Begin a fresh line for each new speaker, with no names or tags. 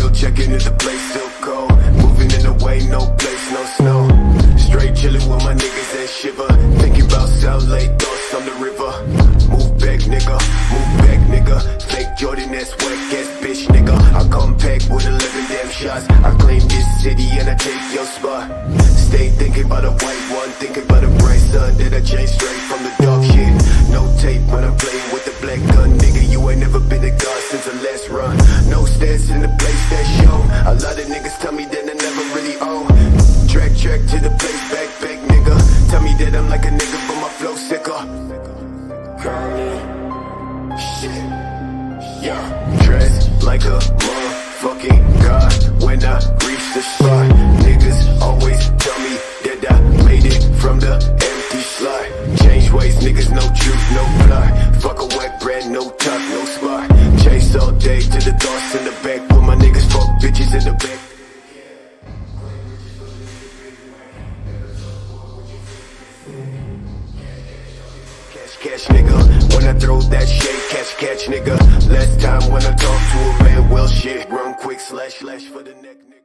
checking if the place still cold. Moving in the way, no place, no snow. Straight chilling with my niggas that shiver. Thinking about South Lake, thoughts on the river. Move back, nigga, move back, nigga. Fake Jordan, that's whack ass bitch, nigga. I come pack with 11 damn shots. I claim this city and I take your spot. Stay thinking about a white one, thinking about a bright sun that I Call. Shit. Yeah. Dressed like a motherfucking god when I reach the spot. Niggas always tell me that I made it from the empty slot. Change ways, niggas, no truth, no plot. Fuck Catch, nigga. When I throw that shit, catch, catch, nigga. Last time when I talk to a man, well, shit. Run quick, slash, slash for the neck, nigga.